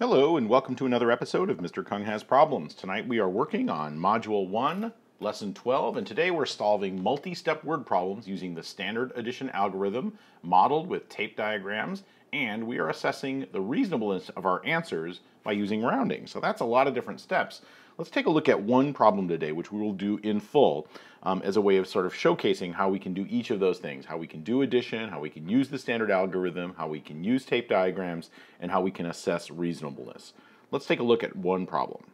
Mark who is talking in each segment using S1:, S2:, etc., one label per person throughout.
S1: Hello and welcome to another episode of Mr. Kung Has Problems. Tonight we are working on Module 1, Lesson 12, and today we're solving multi-step word problems using the standard addition algorithm modeled with tape diagrams, and we are assessing the reasonableness of our answers by using rounding. So that's a lot of different steps. Let's take a look at one problem today, which we will do in full um, as a way of sort of showcasing how we can do each of those things, how we can do addition, how we can use the standard algorithm, how we can use tape diagrams, and how we can assess reasonableness. Let's take a look at one problem.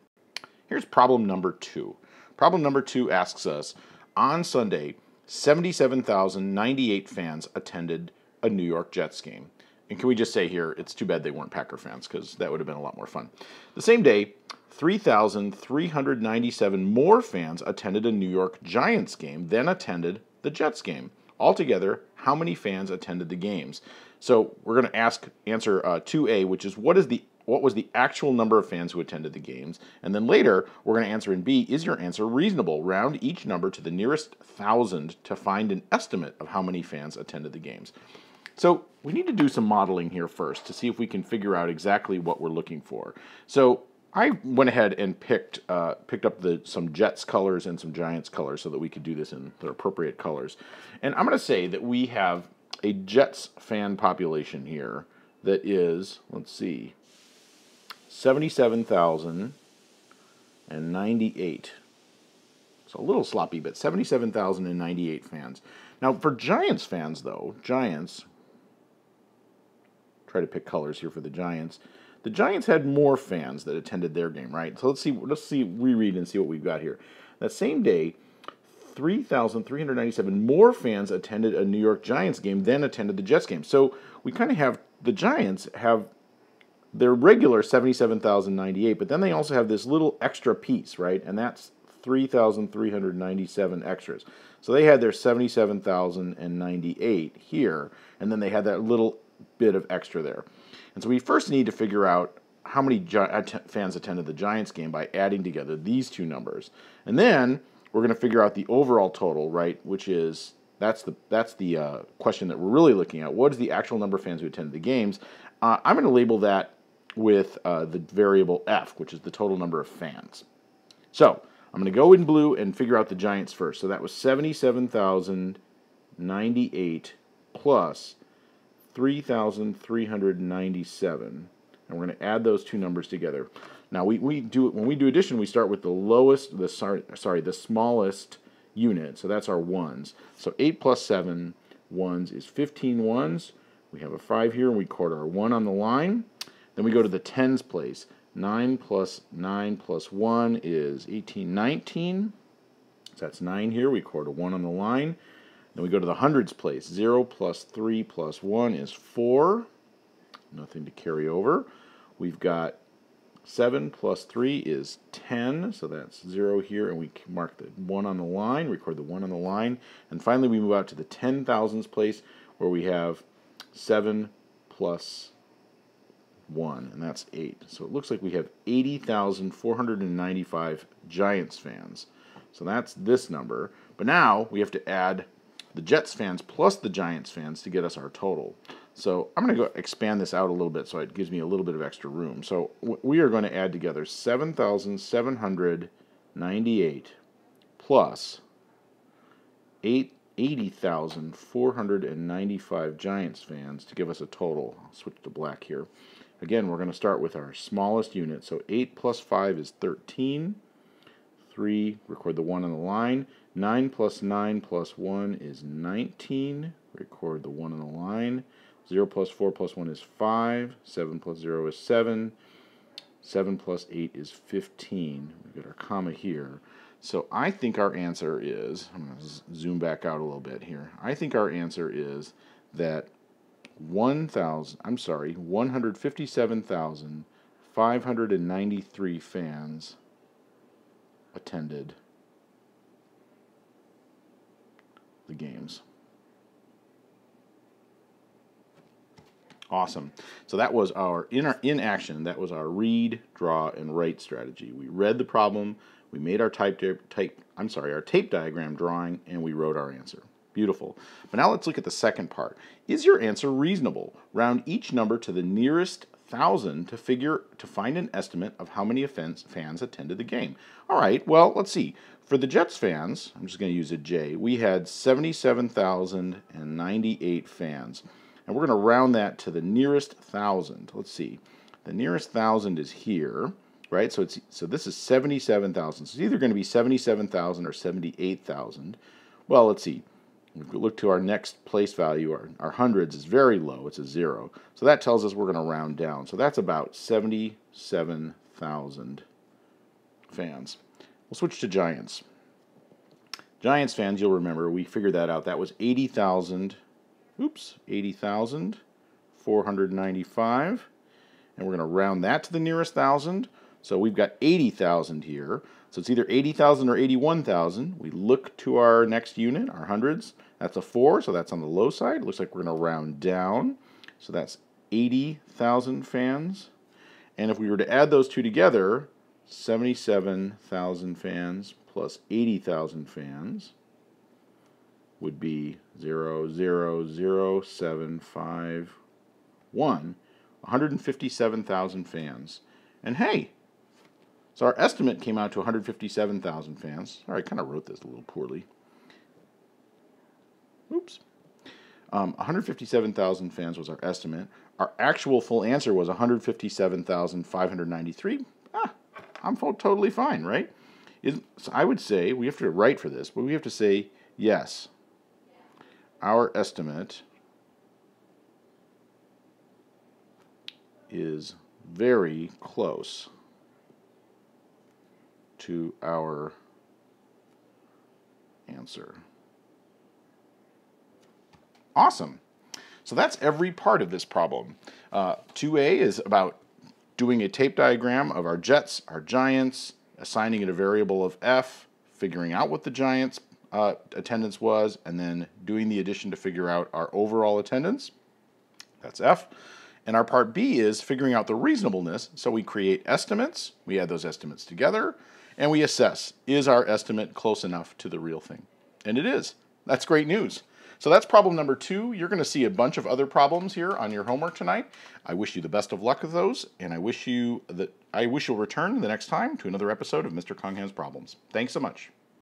S1: Here's problem number two. Problem number two asks us, on Sunday, 77,098 fans attended a New York Jets game. And can we just say here, it's too bad they weren't Packer fans because that would have been a lot more fun. The same day, 3,397 more fans attended a New York Giants game than attended the Jets game. Altogether, how many fans attended the games? So we're going to ask answer uh, 2A, which is what is the what was the actual number of fans who attended the games? And then later, we're going to answer in B, is your answer reasonable? Round each number to the nearest thousand to find an estimate of how many fans attended the games. So we need to do some modeling here first to see if we can figure out exactly what we're looking for. So I went ahead and picked uh, picked up the some Jets colors and some Giants colors so that we could do this in the appropriate colors. And I'm going to say that we have a Jets fan population here that is, let's see, 77,098. It's a little sloppy, but 77,098 fans. Now, for Giants fans, though, Giants, try to pick colors here for the Giants. The Giants had more fans that attended their game, right? So let's see. Let's see. Reread and see what we've got here. That same day, 3,397 more fans attended a New York Giants game than attended the Jets game. So we kind of have the Giants have their regular 77,098, but then they also have this little extra piece, right? And that's 3,397 extras. So they had their 77,098 here, and then they had that little bit of extra there. And so we first need to figure out how many Gi- fans attended the Giants game by adding together these two numbers. And then we're going to figure out the overall total, right, which is that's the that's the uh, question that we're really looking at. What is the actual number of fans who attended the games? Uh, I'm going to label that with uh, the variable f, which is the total number of fans. So I'm going to go in blue and figure out the Giants first. So that was 77,098 plus 3,397. And we're going to add those two numbers together. Now, we, we do it when we do addition, we start with the lowest, the sorry, sorry, the smallest unit. So that's our ones. So 8 plus 7 ones is 15 ones. We have a 5 here, and we record our 1 on the line. Then we go to the tens place. 9 plus 9 plus 1 is 18, 19. So that's 9 here. We record a 1 on the line. Then we go to the hundreds place. 0 plus 3 plus 1 is 4. Nothing to carry over. We've got 7 plus 3 is 10, so that's 0 here, and we mark the 1 on the line, record the 1 on the line, and finally we move out to the 10 thousands place where we have 7 plus 1, and that's 8. So it looks like we have 80,495 Giants fans. So that's this number. But now we have to add the Jets fans plus the Giants fans to get us our total. So I'm going to go expand this out a little bit so it gives me a little bit of extra room. So we are going to add together 7,798 plus 80,495 Giants fans to give us a total. I'll switch to black here. Again, we're going to start with our smallest unit. So 8 plus 5 is 13. 3, record the 1 on the line. 9 plus 9 plus 1 is 19. Record the 1 on the line. 0 plus 4 plus 1 is 5. 7 plus 0 is 7. 7 plus 8 is 15. We get our comma here. So I think our answer is, I'm going to zoom back out a little bit here. I think our answer is that 1,000, I'm sorry, 157,593 fans attended the games. Awesome. So that was our in, our in action. That was our read, draw, and write strategy. We read the problem, we made our type, type I'm sorry, our tape diagram drawing, and we wrote our answer. Beautiful. But now let's look at the second part. Is your answer reasonable? Round each number to the nearest thousand to figure to find an estimate of how many fans fans attended the game. All right, well, let's see. For the Jets fans, I'm just going to use a J. We had 77,098 fans. And we're going to round that to the nearest thousand. Let's see. The nearest thousand is here, right? So it's so this is 77,000. So it's either going to be 77,000 or 78,000. Well, let's see. Look to our next place value, our, our hundreds is very low. It's a zero. So that tells us we're going to round down. So that's about 77,000 fans. We'll switch to Giants. Giants fans, you'll remember, we figured that out. That was 80,000, oops, 80,495. And we're going to round that to the nearest thousand. So we've got 80,000 here. So it's either 80,000 or 81,000. We look to our next unit, our hundreds. That's a 4, so that's on the low side. Looks like we're going to round down. So that's 80,000 fans. And if we were to add those two together, 77,000 fans plus 80,000 fans would be 0, 0, 0, 7, 5, 1. 157,000 fans. And hey, so our estimate came out to 157,000 fans. Right, I kind of wrote this a little poorly. Oops. Um, 157,000 fans was our estimate. Our actual full answer was 157,593. Ah, I'm totally fine, right? Is, so I would say, we have to write for this, but we have to say, yes, our estimate is very close to our answer. Awesome. So that's every part of this problem. Uh, 2a is about doing a tape diagram of our jets, our giants, assigning it a variable of f, figuring out what the giants' uh, attendance was, and then doing the addition to figure out our overall attendance. That's f. And our part B is figuring out the reasonableness. So we create estimates, we add those estimates together, and we assess, is our estimate close enough to the real thing? And it is. That's great news. So that's problem number two. You're going to see a bunch of other problems here on your homework tonight. I wish you the best of luck with those, and I wish you that I wish you'll return the next time to another episode of Mr. Kung Has Problems. Thanks so much.